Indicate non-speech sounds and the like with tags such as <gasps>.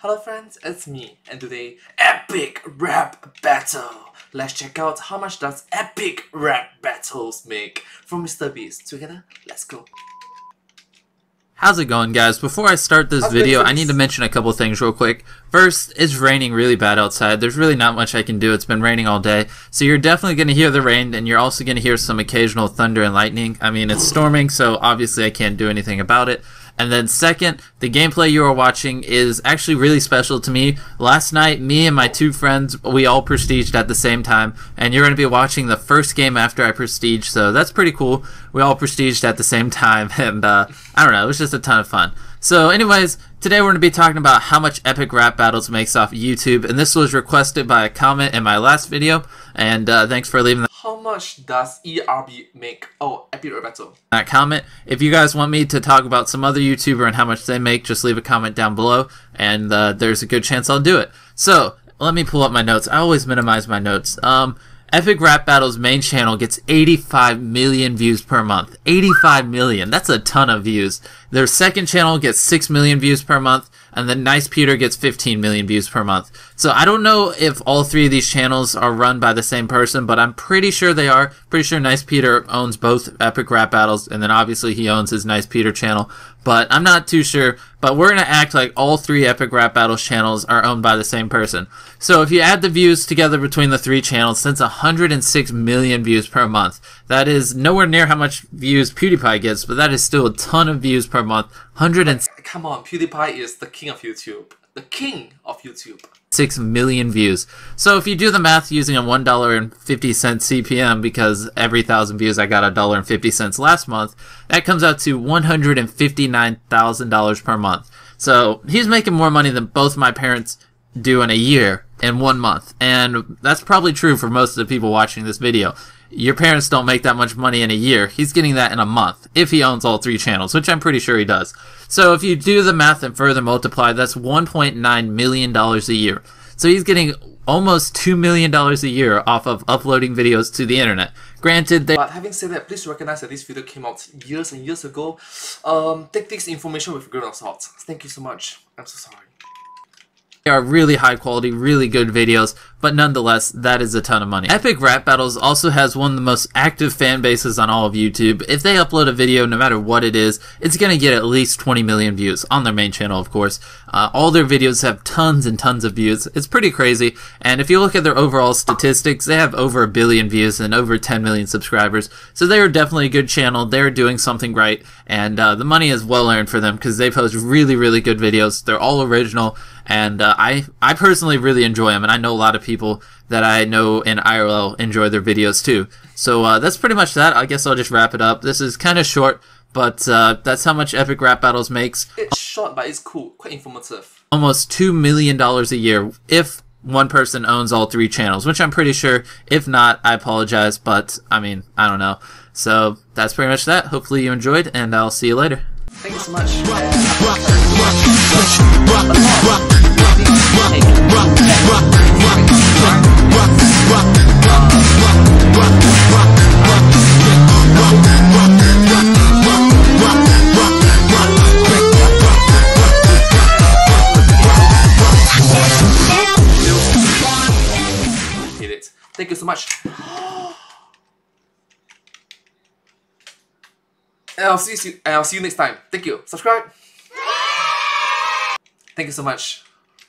Hello friends, it's me, and today, Epic Rap Battle! Let's check out how much does Epic Rap Battles make from Mr. Beast. Together, let's go. How's it going guys? Before I start this How's video, I need to mention a couple things real quick. First, it's raining really bad outside. There's really not much I can do. It's been raining all day. So you're definitely going to hear the rain and you're also going to hear some occasional thunder and lightning. I mean, it's storming, so obviously I can't do anything about it. And then second, the gameplay you are watching is actually really special to me. Last night, me and my two friends, we all prestiged at the same time, and you're going to be watching the first game after I prestige, so that's pretty cool. We all prestiged at the same <laughs> time, and uh, I don't know, it was just a ton of fun. So anyways, today we're going to be talking about how much Epic Rap Battles makes off YouTube, and this was requested by a comment in my last video, and uh, thanks for leaving How much does ERB make? Oh, Epic Rap Battle. that comment. If you guys want me to talk about some other YouTuber and how much they make, just leave a comment down below, and uh, there's a good chance I'll do it. So, let me pull up my notes. I always minimize my notes. Um, Epic Rap Battle's main channel gets 85 million views per month. 85 million. That's a ton of views. Their second channel gets 6 million views per month, and then Nice Peter gets 15 million views per month. So I don't know if all three of these channels are run by the same person, but I'm pretty sure they are. Pretty sure Nice Peter owns both Epic Rap Battles, and then obviously he owns his Nice Peter channel. But I'm not too sure. But we're gonna act like all three Epic Rap Battles channels are owned by the same person. So if you add the views together between the three channels, that's 106 million views per month. That is nowhere near how much views PewDiePie gets, but that is still a ton of views per month. 106 Come on, PewDiePie is the king of YouTube. The king of YouTube. 6 million views. So if you do the math using a $1.50 CPM, because every thousand views I got a dollar and fifty cents last month, that comes out to $159,000 per month. So he's making more money than both my parents do in a year in one month. And that's probably true for most of the people watching this video. Your parents don't make that much money in a year. He's getting that in a month if he owns all three channels, which I'm pretty sure he does. So if you do the math and further multiply, that's $1.9 million a year. So he's getting almost $2 million a year off of uploading videos to the internet. Granted, they But having said that, please recognize that this video came out years and years ago. Um, take this information with a grain of salt. Thank you so much. I'm so sorry. They are really high quality, really good videos, but nonetheless, that is a ton of money. Epic Rap Battles also has one of the most active fan bases on all of YouTube. If they upload a video, no matter what it is, it's gonna get at least 20 million views on their main channel, of course. Uh, all their videos have tons and tons of views. It's pretty crazy. And if you look at their overall statistics, they have over a billion views and over 10 million subscribers. So they are definitely a good channel. They're doing something right, and uh, the money is well earned for them because they post really, really good videos. They're all original and uh, I I personally really enjoy them, and I know a lot of people that I know in IRL enjoy their videos too. So uh, that's pretty much that. I guess I'll just wrap it up. This is kind of short, but uh, that's how much Epic Rap Battles makes. It's short, but it's cool. Quite informative. Almost two million dollars a year if one person owns all three channels, which I'm pretty sure. If not, I apologize, but I mean I don't know. So that's pretty much that. Hopefully you enjoyed, and I'll see you later. Thank you so much. Thank you so much. And <gasps> I'll see you and I'll see you next time. Thank you. Subscribe. Thank you so much.